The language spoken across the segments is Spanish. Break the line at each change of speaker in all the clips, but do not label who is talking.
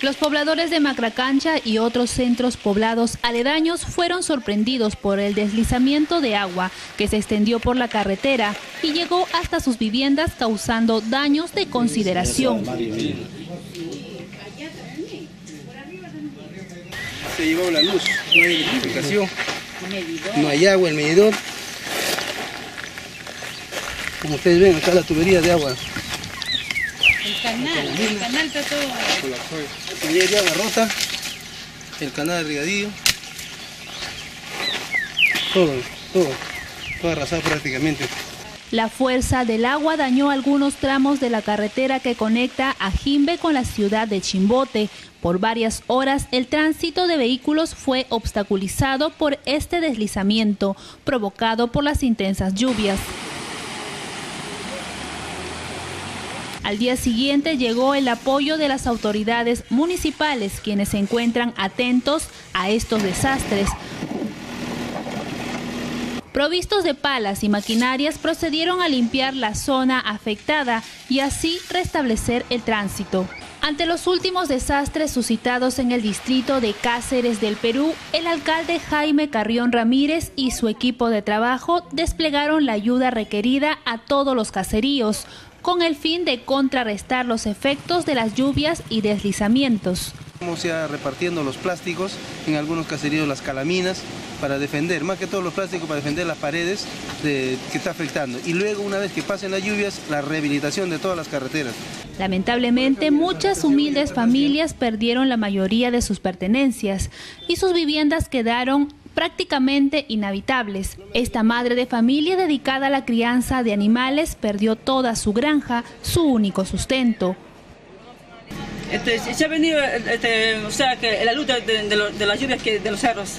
Los pobladores de Macracancha y otros centros poblados aledaños fueron sorprendidos por el deslizamiento de agua que se extendió por la carretera y llegó hasta sus viviendas causando daños de consideración.
Se llevó la luz, no hay electrificación, no hay agua, el medidor. Como ustedes ven, acá la tubería de agua
el canal, el canal está todo...
El canal de todo, todo, todo arrasado prácticamente.
La fuerza del agua dañó algunos tramos de la carretera que conecta a Jimbe con la ciudad de Chimbote. Por varias horas el tránsito de vehículos fue obstaculizado por este deslizamiento provocado por las intensas lluvias. Al día siguiente llegó el apoyo de las autoridades municipales, quienes se encuentran atentos a estos desastres. Provistos de palas y maquinarias, procedieron a limpiar la zona afectada y así restablecer el tránsito. Ante los últimos desastres suscitados en el distrito de Cáceres del Perú, el alcalde Jaime Carrión Ramírez y su equipo de trabajo desplegaron la ayuda requerida a todos los caseríos, con el fin de contrarrestar los efectos de las lluvias y deslizamientos.
Estamos ya repartiendo los plásticos, en algunos caseríos las calaminas, para defender, más que todos los plásticos, para defender las paredes que está afectando. Y luego, una vez que pasen las lluvias, la rehabilitación de todas las carreteras.
Lamentablemente, muchas humildes familias perdieron la mayoría de sus pertenencias y sus viviendas quedaron prácticamente inhabitables. Esta madre de familia dedicada a la crianza de animales perdió toda su granja, su único sustento.
Este, se ha venido, este, o sea, que la lucha de, las lluvias que, de los cerros.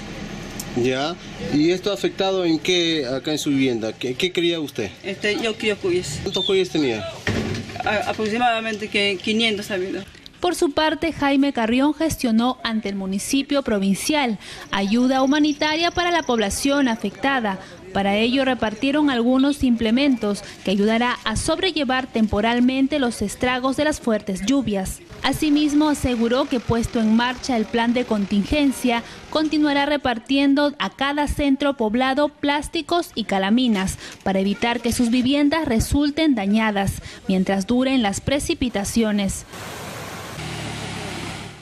Ya, ¿y esto ha afectado en qué acá en su vivienda? ¿Qué, qué cría usted?
Este, yo crío cuyes.
¿Cuántos cuyes tenía?
aproximadamente que 500 ha habido.
Por su parte, Jaime Carrión gestionó ante el municipio provincial ayuda humanitaria para la población afectada. Para ello repartieron algunos implementos que ayudará a sobrellevar temporalmente los estragos de las fuertes lluvias. Asimismo, aseguró que puesto en marcha el plan de contingencia, continuará repartiendo a cada centro poblado plásticos y calaminas para evitar que sus viviendas resulten dañadas mientras duren las precipitaciones.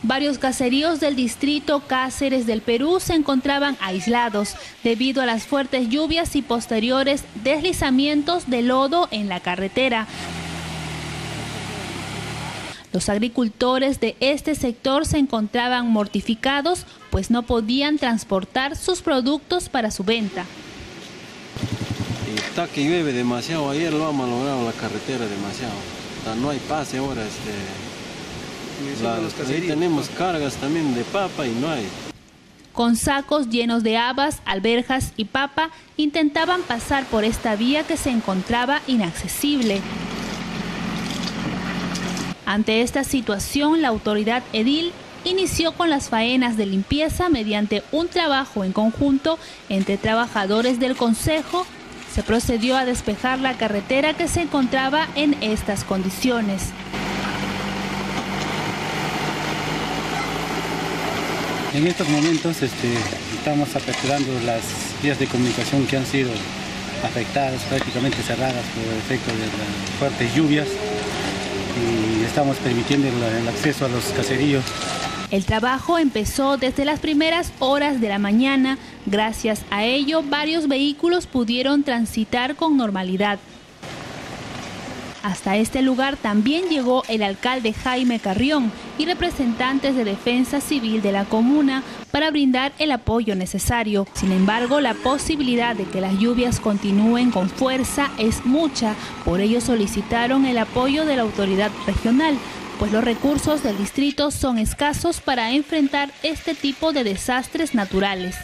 Varios caseríos del distrito Cáceres del Perú se encontraban aislados debido a las fuertes lluvias y posteriores deslizamientos de lodo en la carretera. Los agricultores de este sector se encontraban mortificados pues no podían transportar sus productos para su venta.
Está que llueve demasiado, ayer lo ha malogrado la carretera demasiado. no hay pase ahora. Este, tenemos cargas también de papa y no hay.
Con sacos llenos de habas, alberjas y papa, intentaban pasar por esta vía que se encontraba inaccesible. Ante esta situación, la autoridad edil inició con las faenas de limpieza mediante un trabajo en conjunto entre trabajadores del Consejo. Se procedió a despejar la carretera que se encontraba en estas condiciones.
En estos momentos este, estamos aperturando las vías de comunicación que han sido afectadas, prácticamente cerradas por efecto de las fuertes lluvias y estamos permitiendo el acceso a los caseríos.
El trabajo empezó desde las primeras horas de la mañana. Gracias a ello, varios vehículos pudieron transitar con normalidad. Hasta este lugar también llegó el alcalde Jaime Carrión y representantes de defensa civil de la comuna para brindar el apoyo necesario. Sin embargo, la posibilidad de que las lluvias continúen con fuerza es mucha, por ello solicitaron el apoyo de la autoridad regional pues los recursos del distrito son escasos para enfrentar este tipo de desastres naturales.